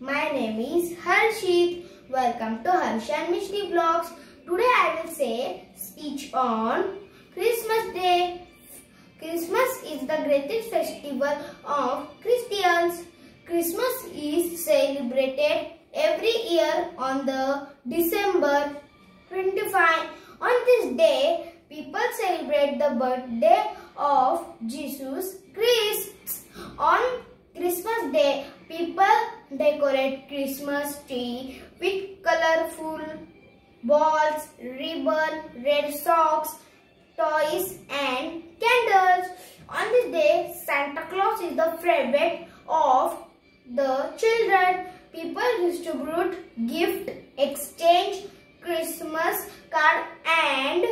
My name is Harshit. Welcome to Harsh and Mishti Vlogs. Today I will say speech on Christmas Day. Christmas is the greatest festival of Christians. Christmas is celebrated every year on the December 25. On this day, people celebrate the birthday of Jesus Christ. On Christmas Day, people decorate Christmas tree with colorful balls, ribbon, red socks, toys and candles. On this day, Santa Claus is the favorite of the children. People distribute gift, exchange Christmas card and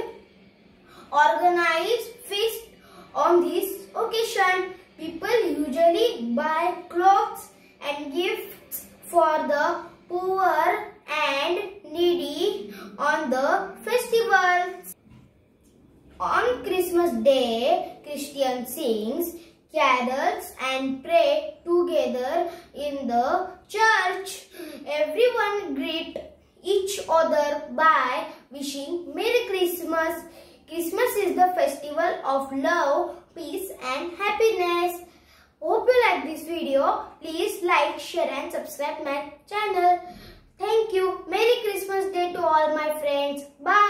organize feast on this occasion. People usually buy clothes and gifts for the poor and needy on the festival. On Christmas Day, Christian sings, carols and pray together in the church. Everyone greet each other by wishing Merry Christmas. Christmas is the festival of love, peace and happiness. Hope you like this video. Please like, share and subscribe my channel. Thank you. Merry Christmas Day to all my friends. Bye.